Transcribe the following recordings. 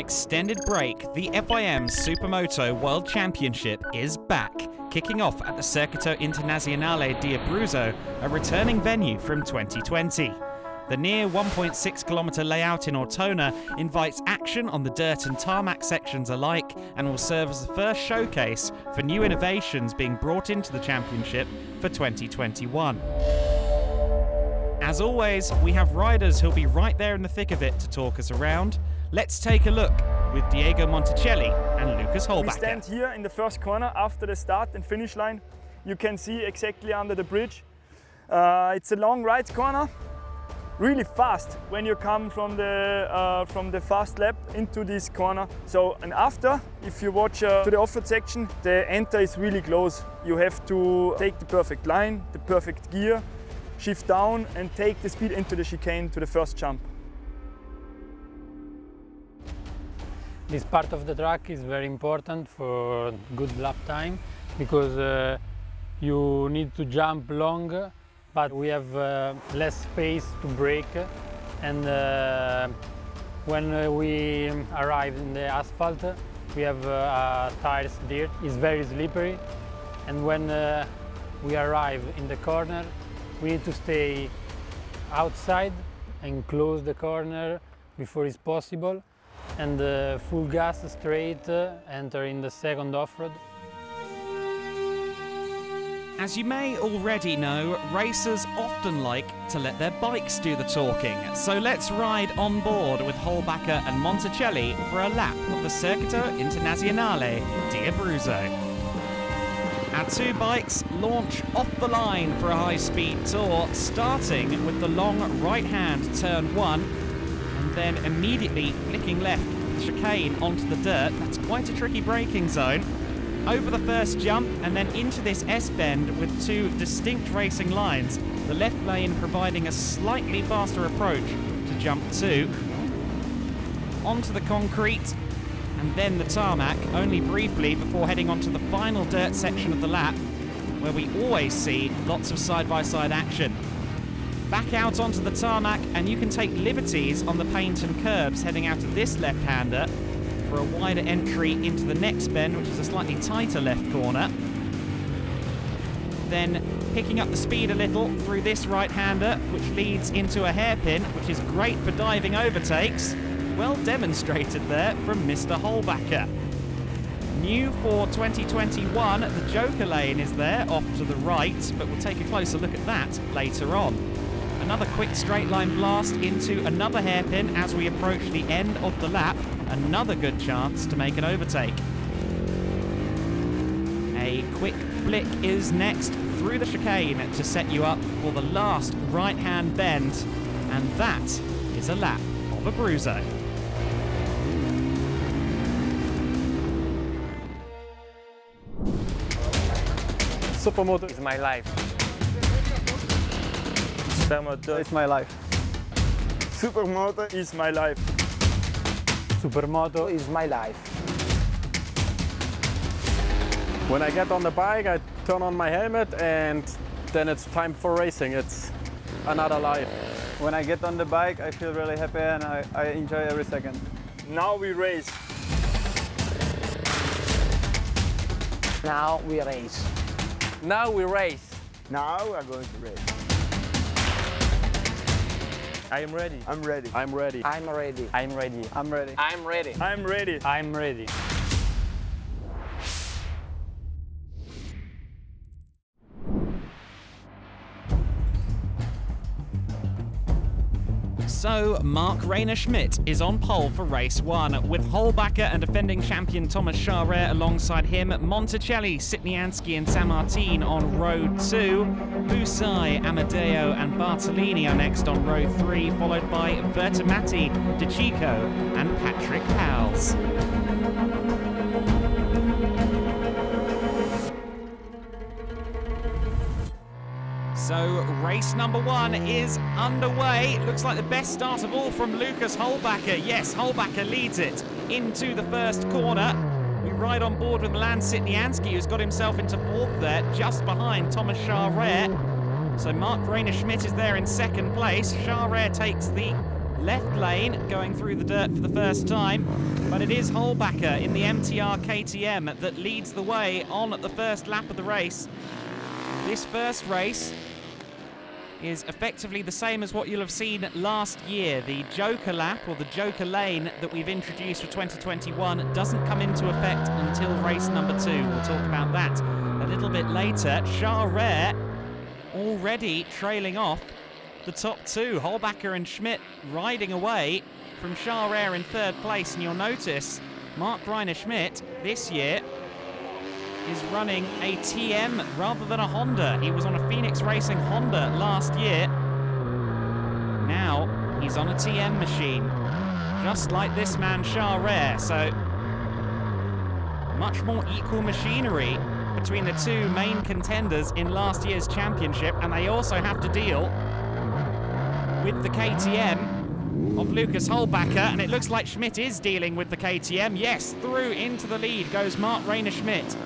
Extended break, the FIM Supermoto World Championship is back, kicking off at the Circuito Internazionale di Abruzzo, a returning venue from 2020. The near 1.6 kilometre layout in Ortona invites action on the dirt and tarmac sections alike and will serve as the first showcase for new innovations being brought into the championship for 2021. As always, we have riders who'll be right there in the thick of it to talk us around. Let's take a look with Diego Monticelli and Lucas Hollbacher. We stand here in the first corner after the start and finish line. You can see exactly under the bridge. Uh, it's a long right corner, really fast when you come from the uh, from the fast lap into this corner. So and after, if you watch uh, to the off-road section, the enter is really close. You have to take the perfect line, the perfect gear, shift down and take the speed into the chicane to the first jump. This part of the track is very important for good lap time because uh, you need to jump long but we have uh, less space to brake and uh, when uh, we arrive in the asphalt we have uh, tires dirt it's very slippery. And when uh, we arrive in the corner we need to stay outside and close the corner before it's possible and full gas straight uh, enter in the second off-road. As you may already know, racers often like to let their bikes do the talking. So let's ride on board with Hollbacher and Monticelli for a lap of the Circuito Internazionale di Abruzzo. Our two bikes launch off the line for a high-speed tour, starting with the long right-hand turn one, then immediately flicking left chicane onto the dirt. That's quite a tricky braking zone. Over the first jump and then into this S-bend with two distinct racing lines. The left lane providing a slightly faster approach to jump two. Onto the concrete and then the tarmac, only briefly before heading onto the final dirt section of the lap, where we always see lots of side-by-side action. Back out onto the tarmac, and you can take liberties on the paint and curbs heading out of this left-hander for a wider entry into the next bend, which is a slightly tighter left corner. Then picking up the speed a little through this right-hander, which leads into a hairpin, which is great for diving overtakes well demonstrated there from Mr. Hollbacher. New for 2021, the Joker lane is there off to the right, but we'll take a closer look at that later on. Another quick straight line blast into another hairpin as we approach the end of the lap. Another good chance to make an overtake. A quick flick is next through the chicane to set you up for the last right-hand bend. And that is a lap of Abruzzo. Supermoto is my life. Supermoto is my life. Supermoto is my life. Supermoto is my life. When I get on the bike, I turn on my helmet and then it's time for racing. It's another life. When I get on the bike, I feel really happy and I, I enjoy every second. Now we race. Now we race. Now we race. Now we are going to race. I am ready. I'm ready. I'm ready. I'm ready. I'm ready. I'm ready. I'm ready. I'm ready. I'm ready. So, Mark Rayner Schmidt is on pole for race one, with Hollbacher and defending champion Thomas Chareyre alongside him, Monticelli, Sitniansky, and Sammartin on row two. Busai, Amadeo, and Bartolini are next on row three, followed by Vertemati, De Chico, and Patrick Howells. So race number one is underway. Looks like the best start of all from Lucas Hollbacher. Yes, Hollbacher leads it into the first corner. We ride on board with Milan Sitniansky, who's got himself into fourth there, just behind Thomas Chareyre. So Mark Rayner Schmidt is there in second place. Chareyre takes the left lane going through the dirt for the first time, but it is Holbacher in the MTR KTM that leads the way on the first lap of the race. This first race is effectively the same as what you'll have seen last year. The Joker lap or the Joker lane that we've introduced for 2021 doesn't come into effect until race number two. We'll talk about that a little bit later. Chareyre already trailing off the top two. Holbacher and Schmidt riding away from Chareyre in third place. And you'll notice Mark Reiner Schmidt this year is running a TM rather than a Honda. He was on a Phoenix Racing Honda last year. Now he's on a TM machine, just like this man Chareyre. So much more equal machinery between the two main contenders in last year's championship, and they also have to deal with the KTM of Lucas Holbacher, and it looks like Schmidt is dealing with the KTM. Yes, through into the lead goes Mark Reiner Schmidt.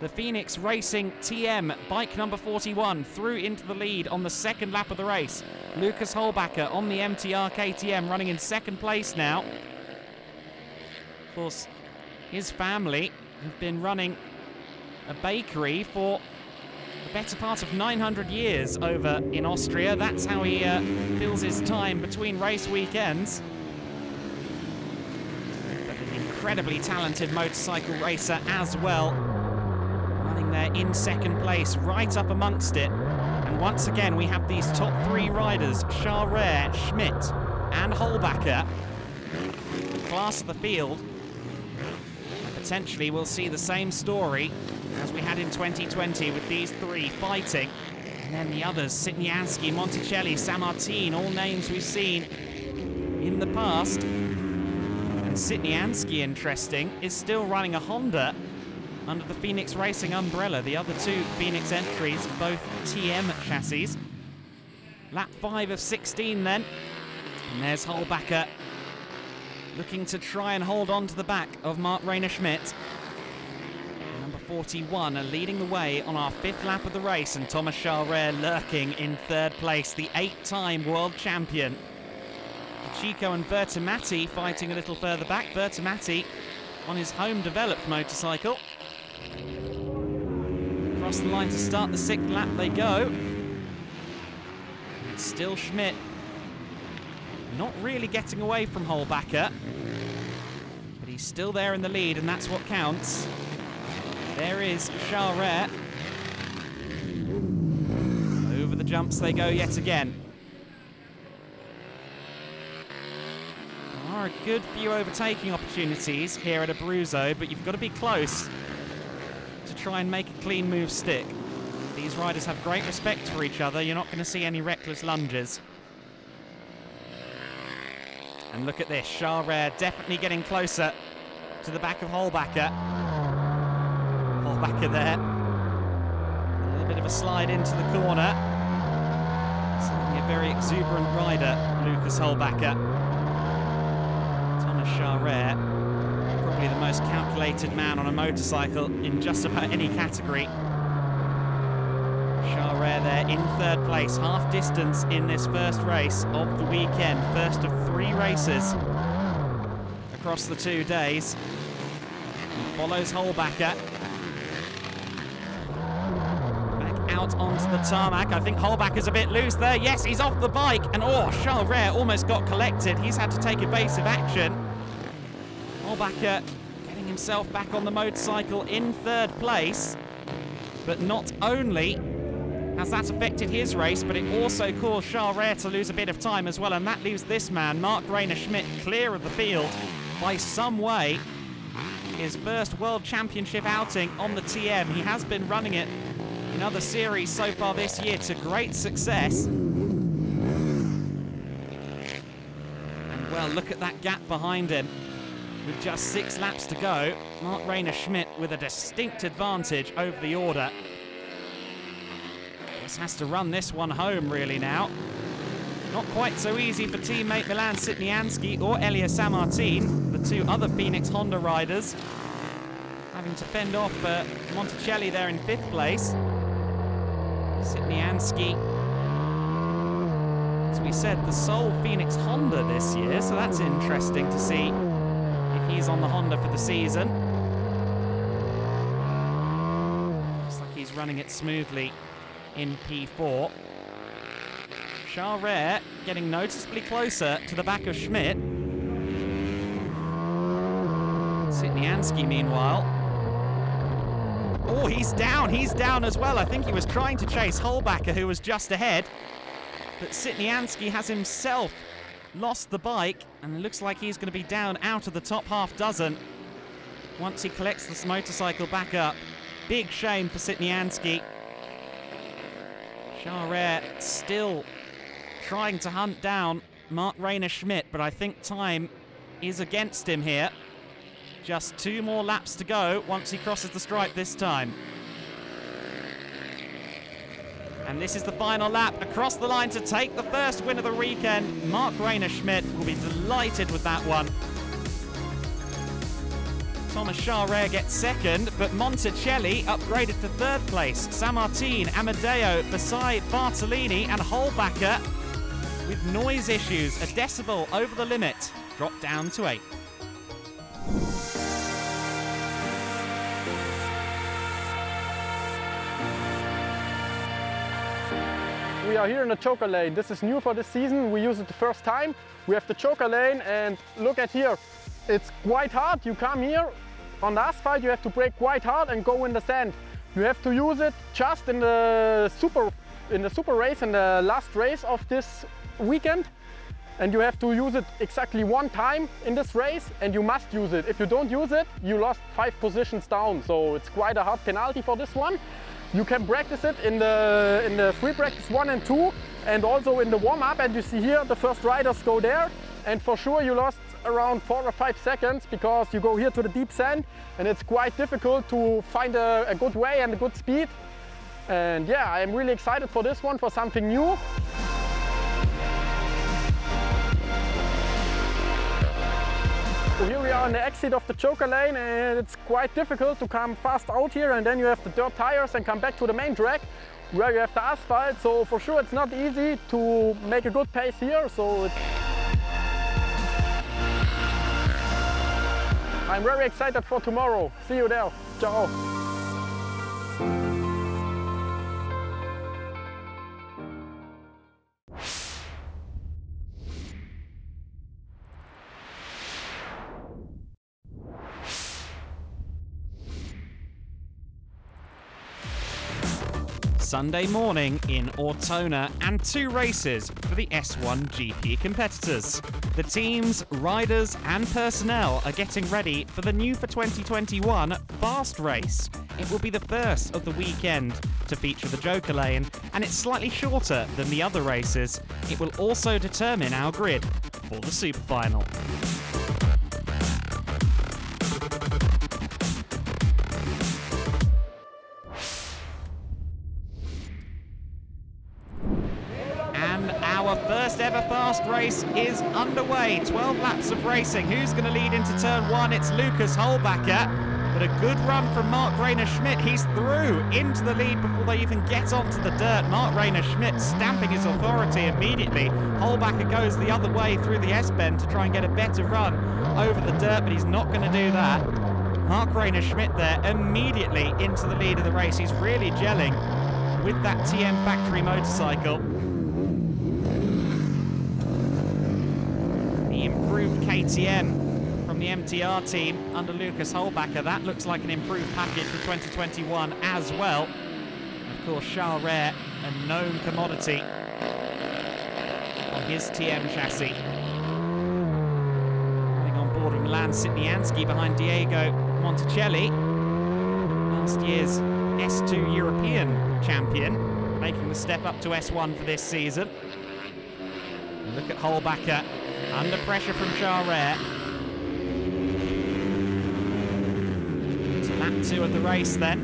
The Phoenix Racing TM, bike number 41, through into the lead on the second lap of the race. Lucas Holbacker on the MTR KTM running in second place now. Of course, his family have been running a bakery for the better part of 900 years over in Austria. That's how he uh, fills his time between race weekends. But an incredibly talented motorcycle racer as well. Running there in second place, right up amongst it. And once again, we have these top three riders, Chareyre, Schmidt and Holbacker. Class of the field. Potentially we'll see the same story as we had in 2020 with these three fighting. And then the others, Sitniansky, Monticelli, Sammartin, all names we've seen in the past. And Sitniansky, interesting, is still running a Honda under the Phoenix Racing umbrella. The other two Phoenix entries, both TM chassis. Lap 5 of 16 then. And there's Holbacher looking to try and hold on to the back of Mark Reiner Schmidt. Number 41 are leading the way on our fifth lap of the race, and Thomas Chareyre lurking in third place, the eight-time world champion. Chico and Vertemati fighting a little further back. Vertemati on his home-developed motorcycle. Across the line to start the sixth lap they go. It's still Schmidt. Not really getting away from Holbacher. But he's still there in the lead, and that's what counts. There is Chareyre. Over the jumps they go yet again. There are a good few overtaking opportunities here at Abruzzo, but you've got to be close try and make a clean move stick. These riders have great respect for each other. You're not going to see any reckless lunges. And look at this, Chareyre definitely getting closer to the back of Holbacher. Holbacher there. A little bit of a slide into the corner. Certainly a very exuberant rider, Lucas Holbacher. Thomas the most calculated man on a motorcycle in just about any category. Chareyre there in third place, half distance in this first race of the weekend. First of three races across the two days. He follows Holbacker. Back out onto the tarmac. I think Holbacher's a bit loose there. Yes, he's off the bike. And oh, Chareyre almost got collected. He's had to take evasive action. Holbacher getting himself back on the motorcycle in third place. But not only has that affected his race, but it also caused Chareyre to lose a bit of time as well, and that leaves this man, Mark Reiner Schmidt, clear of the field by some way. His first World Championship outing on the TM. He has been running it in other series so far this year to great success. Well, look at that gap behind him. With just six laps to go, Mark Reiner Schmidt with a distinct advantage over the order. Just has to run this one home really now. Not quite so easy for teammate Milan Sitniansky or Elia Sammartin, the two other Phoenix Honda riders. Having to fend off uh, Monticelli there in fifth place. Sitniansky as we said, the sole Phoenix Honda this year, so that's interesting to see he's on the Honda for the season. Looks like he's running it smoothly in P4. Chareyre getting noticeably closer to the back of Schmidt. Sitniansky, meanwhile. Oh, he's down. He's down as well. I think he was trying to chase Holbacker, who was just ahead. But Sitniansky has himself lost the bike, and it looks like he's going to be down out of the top half dozen once he collects this motorcycle back up. Big shame for Sitniansky. Chareyre still trying to hunt down Mark Rayner Schmidt, but I think time is against him here. Just two more laps to go once he crosses the stripe this time. And this is the final lap across the line to take the first win of the weekend. Mark Rayner Schmidt will be delighted with that one. Thomas Chareyre gets second, but Monticelli upgraded to third place. Sammartin, Amadeo, Versailles, Bartolini, and Holbacker with noise issues, a decibel over the limit, dropped down to eighth. Are here in the Joker lane. This is new for this season. We use it the first time. We have the Joker lane and look at here. It's quite hard. You come here on the asphalt, you have to brake quite hard and go in the sand. You have to use it just in the super in the super race in the last race of this weekend and you have to use it exactly one time in this race and you must use it. If you don't use it, you lost five positions down. So it's quite a hard penalty for this one. You can practice it in the, in the free practice one and two and also in the warm up and you see here the first riders go there and for sure you lost around four or five seconds because you go here to the deep sand and it's quite difficult to find a, a good way and a good speed. And yeah, I'm really excited for this one, for something new. Here we are on the exit of the Joker lane and it's quite difficult to come fast out here and then you have the dirt tires and come back to the main track where you have the asphalt. So for sure it's not easy to make a good pace here. So it's I'm very excited for tomorrow. See you there. Ciao. Sunday morning in Ortona and two races for the S1 GP competitors. The teams, riders, and personnel are getting ready for the new for 2021 Fast Race. It will be the first of the weekend to feature the Joker Lane, and it's slightly shorter than the other races. It will also determine our grid for the Super Final. Race is underway. 12 laps of racing. Who's going to lead into turn one? It's Lucas Holbacker. But a good run from Mark Rayner Schmidt. He's through into the lead before they even get onto the dirt. Mark Rayner Schmidt stamping his authority immediately. Holbacker goes the other way through the S-bend to try and get a better run over the dirt, but he's not going to do that. Mark Rayner Schmidt there immediately into the lead of the race. He's really gelling with that TM factory motorcycle. The improved KTM from the MTR team under Lucas Holbacker. That looks like an improved package for 2021 as well. Of course, Chareyre, a known commodity on his TM chassis. Running on board with Milan Sitniansky behind Diego Monticelli, last year's S2 European champion, making the step up to S1 for this season. Look at Holbacher under pressure from Chareyre. To lap two of the race then.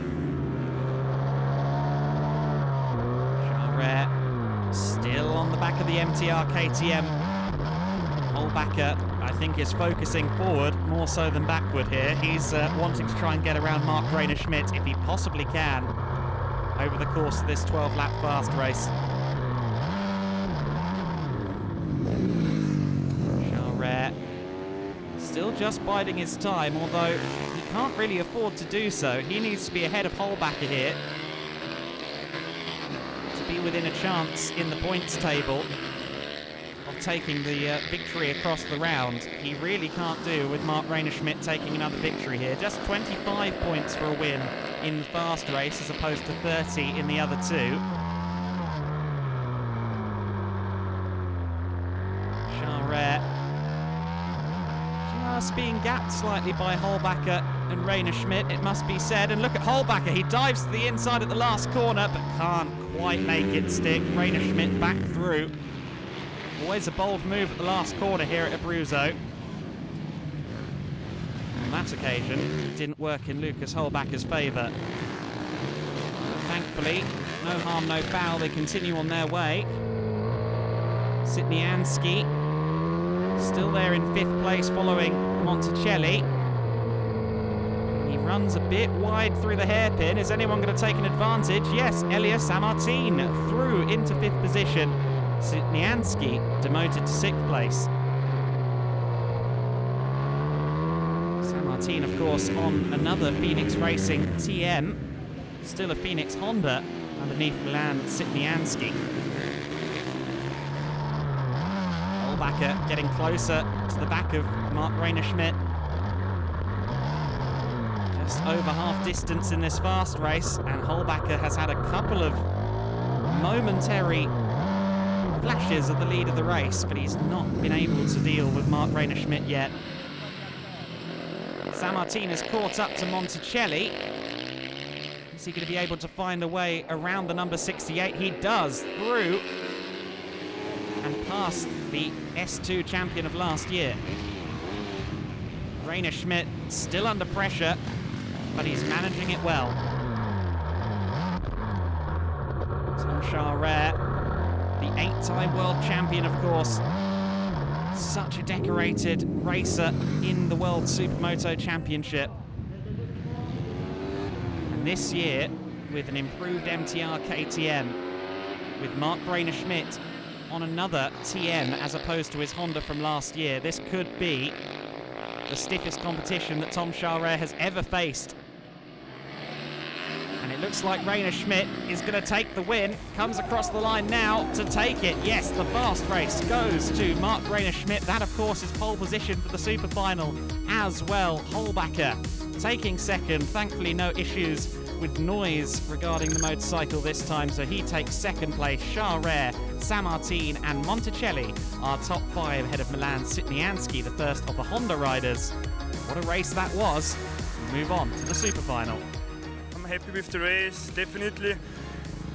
Chareyre still on the back of the MTR KTM. Holbacher, I think, is focusing forward more so than backward here. He's uh, wanting to try and get around Mark Rayner Schmidt if he possibly can over the course of this 12 lap fast race. Still just biding his time, although he can't really afford to do so. He needs to be ahead of Holbacker here to be within a chance in the points table of taking the uh, victory across the round. He really can't do with Mark Rayner-Schmidt taking another victory here. Just 25 points for a win in the fast race as opposed to 30 in the other two. Chareyre just being gapped slightly by Holbacher and Rayner-Schmidt, it must be said. And look at Holbacher, he dives to the inside at the last corner, but can't quite make it stick. Rayner-Schmidt back through. Always a bold move at the last corner here at Abruzzo. On that occasion, it didn't work in Lucas Holbacher's favour. Thankfully, no harm, no foul. They continue on their way. Sitniansky still there in fifth place following Monticelli. He runs a bit wide through the hairpin. Is anyone going to take an advantage? Yes, Elias Sammartin through into fifth position. Sitniansky demoted to sixth place. Sammartin, of course, on another Phoenix Racing TM. Still a Phoenix Honda underneath Milan Sitniansky. Holbacher getting closer to the back of Mark Rayner-Schmidt. Just over half distance in this fast race, and Holbacher has had a couple of momentary flashes of the lead of the race, but he's not been able to deal with Mark Rayner-Schmidt yet. Sammartin has caught up to Monticelli. Is he going to be able to find a way around the number 68? He does, through past the S2 champion of last year. Rayner-Schmidt still under pressure, but he's managing it well. Tom Chareyre, the eight-time world champion, of course. Such a decorated racer in the World Supermoto Championship. And this year, with an improved MTR KTM, with Mark Rayner-Schmidt on another TM as opposed to his Honda from last year. This could be the stiffest competition that Tom Chareyre has ever faced. And it looks like Rayner-Schmidt is going to take the win. Comes across the line now to take it. Yes, the fast race goes to Mark Rayner-Schmidt. That, of course, is pole position for the super final as well. Holbacker taking second. Thankfully, no issues with noise regarding the motorcycle this time, so he takes second place. Chareyre, Sammartin, and Monticelli are top five ahead of Milan Sitniansky, the first of the Honda riders. What a race that was. We move on to the super final. I'm happy with the race, definitely.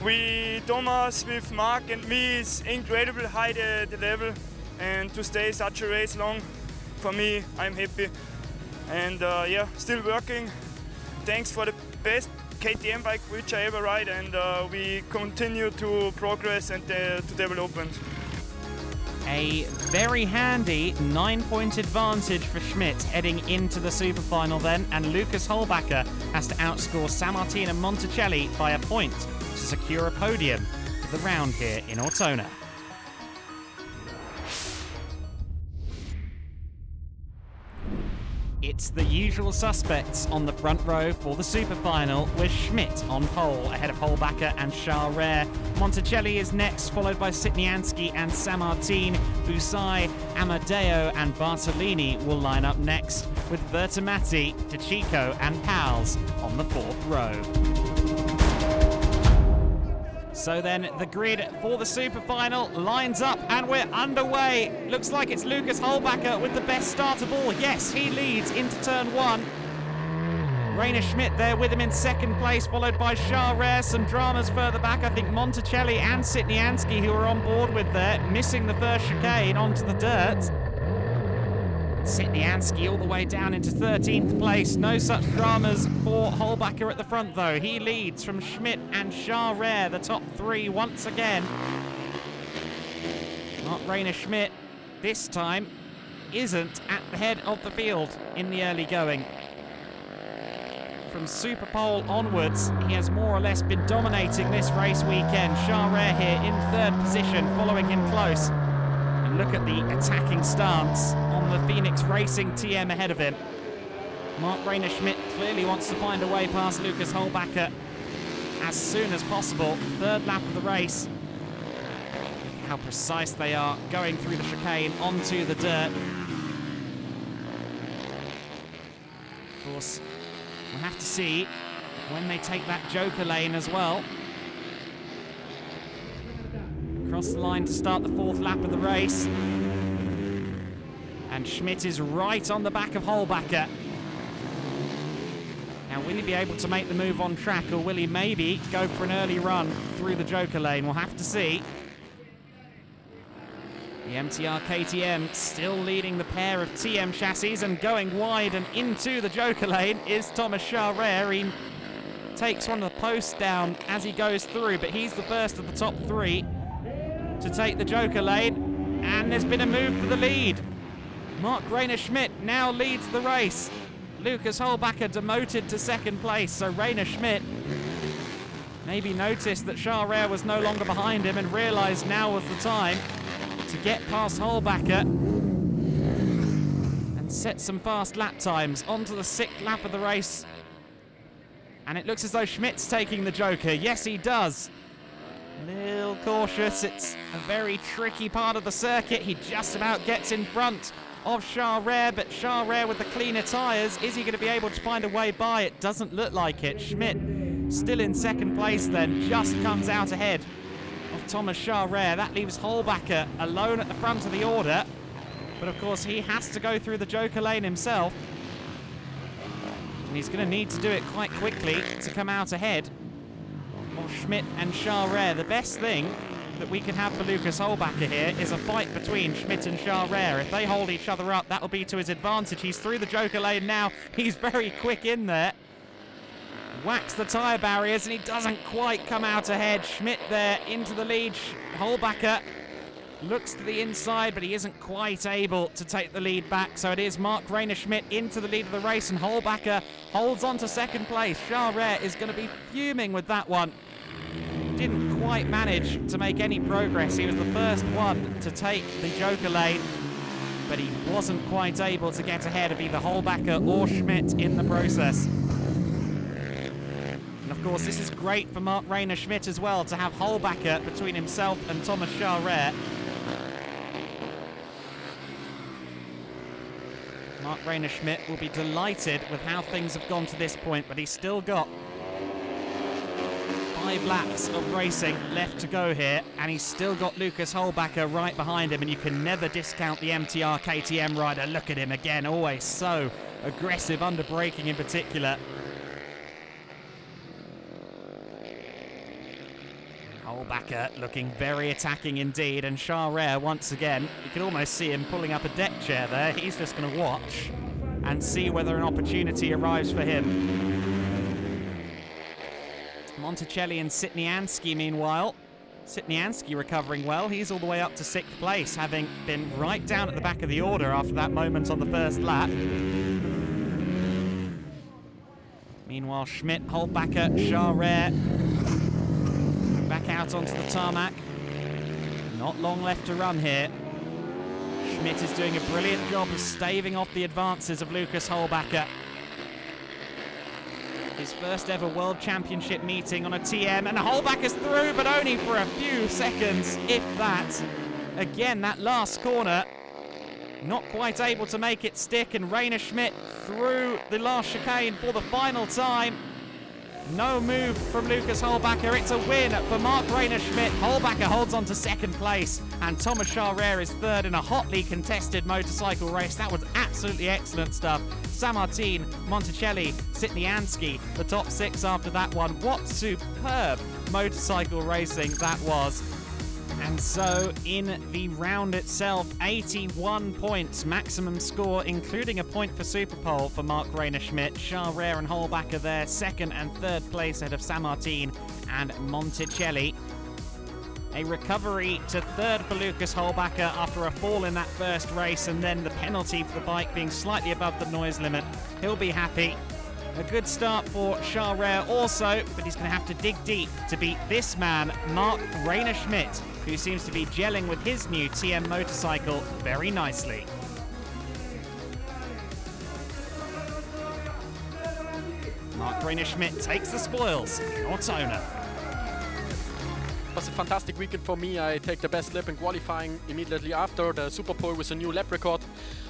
We, Thomas, with Mark and me, is incredible high the, the level, and to stay such a race long, for me, I'm happy. And uh, yeah, still working. Thanks for the best KTM bike which I ever ride and uh, we continue to progress and uh, to development. A very handy nine-point advantage for Schmidt heading into the super final then, and Lucas Holbacher has to outscore Sammartin and Monticelli by a point to secure a podium for the round here in Ortona. It's the usual suspects on the front row for the super final, with Schmidt on pole ahead of Holbacker and Chareyre. Monticelli is next, followed by Sitniansky and Sammartin. Busai, Amadeo, and Bartolini will line up next, with Vertemati, DeChico, and Pals on the fourth row. So then the grid for the super final lines up and we're underway. Looks like it's Lucas Holbacker with the best start of all. Yes, he leads into turn one. Rayner-Schmidt there with him in second place, followed by Chareyre. Some dramas further back. I think Monticelli and Sitniansky, who are on board with there, missing the first chicane onto the dirt. Sitniansky all the way down into 13th place. No such dramas for Holbacher at the front, though. He leads from Schmidt and Chareyre, the top three once again. Mark Rayner-Schmidt this time isn't at the head of the field in the early going. From Super Pole onwards, he has more or less been dominating this race weekend. Chareyre here in third position, following him close. Look at the attacking stance on the Phoenix Racing TM ahead of him. Mark Rayner Schmidt clearly wants to find a way past Lucas Holbacker as soon as possible. Third lap of the race. How precise they are going through the chicane onto the dirt. Of course, we'll have to see when they take that Joker lane as well. Across the line to start the fourth lap of the race. And Schmidt is right on the back of Holbacker. Now, will he be able to make the move on track, or will he maybe go for an early run through the Joker lane? We'll have to see. The MTR KTM still leading the pair of TM chassis and going wide and into the Joker lane is Thomas Chareyre. He takes one of the posts down as he goes through, but he's the first of the top three to take the Joker lane. And there's been a move for the lead. Mark Rayner Schmidt now leads the race. Lucas Holbacher demoted to second place, so Rayner Schmidt maybe noticed that Chareyre was no longer behind him and realised now was the time to get past Holbacher and set some fast lap times onto the sixth lap of the race. And it looks as though Schmidt's taking the Joker. Yes, he does. A little cautious. It's a very tricky part of the circuit. He just about gets in front of Chareyre, but Chareyre with the cleaner tyres, is he going to be able to find a way by? It doesn't look like it. Schmidt still in second place then, just comes out ahead of Thomas Chareyre. That leaves Holbacher alone at the front of the order. But of course, he has to go through the Joker lane himself. And he's going to need to do it quite quickly to come out ahead of Schmidt and Chareyre. The best thing that we can have for Lucas Holbacker here is a fight between Schmidt and Chareyre. If they hold each other up, that'll be to his advantage. He's through the Joker lane now. He's very quick in there. Whacks the tyre barriers and he doesn't quite come out ahead. Schmidt there into the lead. Holbacker looks to the inside, but he isn't quite able to take the lead back. So it is Mark Rayner Schmidt into the lead of the race, and Holbacker holds on to second place. Chareyre is going to be fuming with that one didn't quite manage to make any progress. He was the first one to take the Joker lane, but he wasn't quite able to get ahead of either Holbacker or Schmidt in the process. And of course, this is great for Mark Rayner Schmidt as well, to have Holbacker between himself and Thomas Chareyre. Mark Rayner Schmidt will be delighted with how things have gone to this point, but he's still got five laps of racing left to go here, and he's still got Lucas Holbacker right behind him, and you can never discount the MTR KTM rider. Look at him again, always so aggressive under braking in particular. Holbacker looking very attacking indeed, and Chareyre once again, you can almost see him pulling up a deck chair there. He's just going to watch and see whether an opportunity arrives for him. Monticelli and Sitniansky, meanwhile. Sitniansky recovering well. He's all the way up to sixth place, having been right down at the back of the order after that moment on the first lap. Meanwhile, Schmidt, Holbacher, Chareyre back out onto the tarmac. Not long left to run here. Schmidt is doing a brilliant job of staving off the advances of Lucas Holbacher. His first ever World Championship meeting on a TM, and Holbacher's through, but only for a few seconds, if that. Again, that last corner, not quite able to make it stick, and Rayner Schmidt through the last chicane for the final time. No move from Lucas Holbacher. It's a win for Mark Rayner Schmidt. Holbacher holds on to second place, and Thomas Chareyre is third in a hotly contested motorcycle race. That was absolutely excellent stuff. Sammartin, Monticelli, Sitniansky, the top six after that one. What superb motorcycle racing that was. And so, in the round itself, 81 points, maximum score, including a point for Superpole for Mark Rayner Schmidt. Chareyre and Holbacher there, second and third place ahead of Sammartin and Monticelli. A recovery to third for Lucas Holbacher after a fall in that first race, and then the penalty for the bike being slightly above the noise limit. He'll be happy. A good start for Chareyre also, but he's going to have to dig deep to beat this man, Mark Rayner Schmidt, who seems to be gelling with his new TM motorcycle very nicely. Mark Rayner Schmidt takes the spoils in Ortona. It was a fantastic weekend for me. I take the best lap in qualifying immediately after the Super Pole with a new lap record.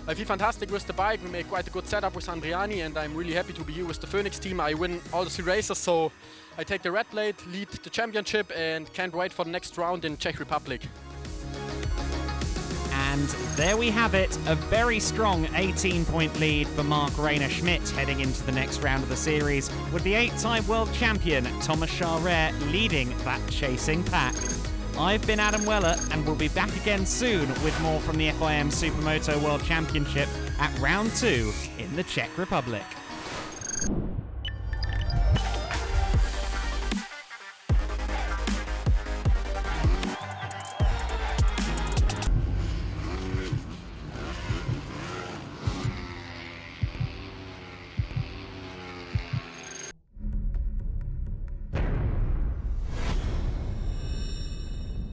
I feel fantastic with the bike. We made quite a good setup with Andriani and I'm really happy to be here with the Phoenix team. I win all the three races, so I take the red plate, lead the championship and can't wait for the next round in Czech Republic. And there we have it, a very strong 18 point lead for Mark Rayner Schmidt heading into the next round of the series, with the eight time world champion Thomas Chareyre leading that chasing pack. I've been Adam Weller, and we'll be back again soon with more from the FIM Supermoto World Championship at round two in the Czech Republic.